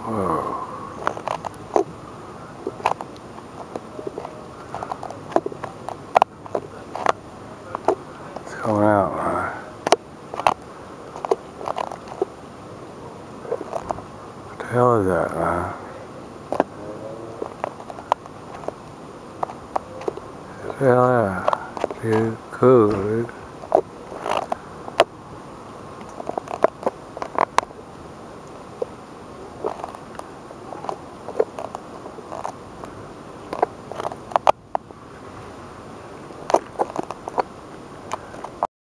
It's coming out, huh? What the hell is that, huh? Hell yeah, dude, cool, dude.